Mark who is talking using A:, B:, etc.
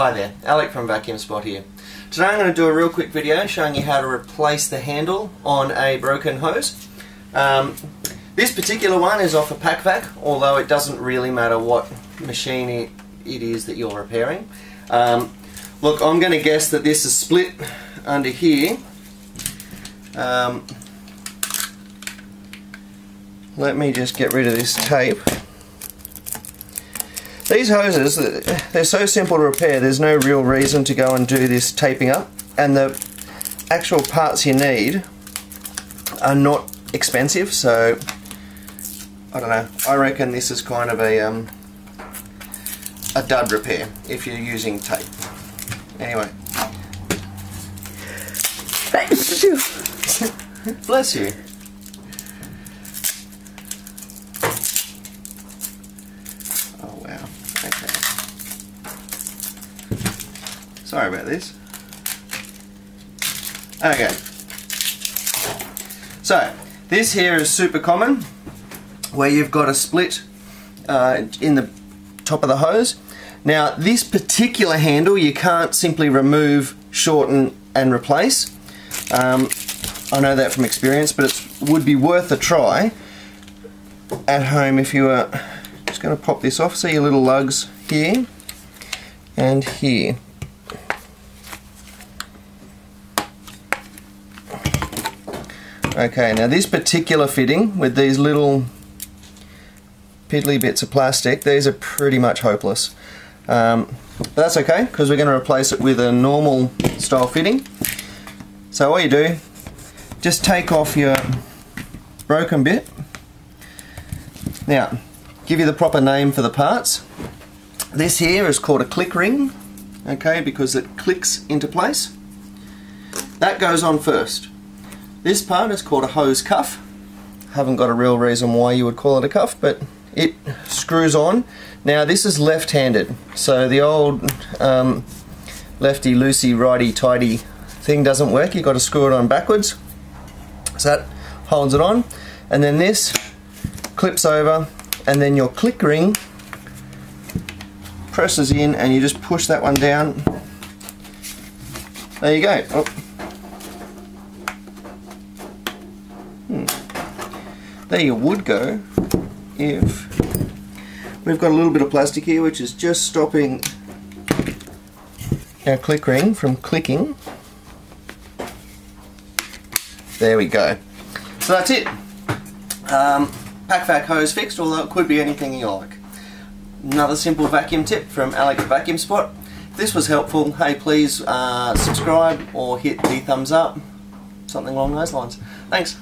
A: Hi there, Alec from Vacuum Spot here. Today I'm going to do a real quick video showing you how to replace the handle on a broken hose. Um, this particular one is off a Pacvac, although it doesn't really matter what machine it, it is that you're repairing. Um, look, I'm going to guess that this is split under here. Um, let me just get rid of this tape. These hoses, they're so simple to repair, there's no real reason to go and do this taping up. And the actual parts you need are not expensive, so I don't know. I reckon this is kind of a um, a dud repair if you're using tape. Anyway. Bless you. Sorry about this. Okay. So, this here is super common, where you've got a split uh, in the top of the hose. Now, this particular handle you can't simply remove, shorten and replace. Um, I know that from experience, but it would be worth a try at home if you were just going to pop this off. See your little lugs here and here. Okay, now this particular fitting with these little piddly bits of plastic, these are pretty much hopeless. Um, but that's okay, because we're going to replace it with a normal style fitting. So all you do, just take off your broken bit. Now, give you the proper name for the parts. This here is called a click ring, okay, because it clicks into place. That goes on first. This part is called a hose cuff. Haven't got a real reason why you would call it a cuff, but it screws on. Now this is left-handed, so the old um, lefty loosey righty tighty thing doesn't work. You've got to screw it on backwards. So that holds it on, and then this clips over, and then your click ring presses in, and you just push that one down. There you go. Oh. There you would go if we've got a little bit of plastic here which is just stopping our click ring from clicking. There we go. So that's it. Um, vac hose fixed although it could be anything you like. Another simple vacuum tip from Alec Vacuum Spot. If this was helpful hey please uh, subscribe or hit the thumbs up. Something along those lines. Thanks